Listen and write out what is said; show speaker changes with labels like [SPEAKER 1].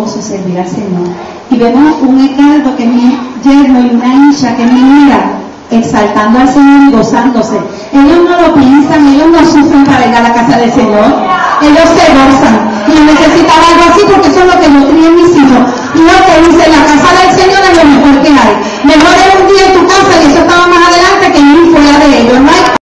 [SPEAKER 1] gozo servir al Señor. Y vemos un Edgardo que es mi yerno y una Isha que es mi exaltando al Señor y gozándose. Ellos no lo piensan, ellos no sufren para ir a la casa del Señor. Ellos se gozan. Y yo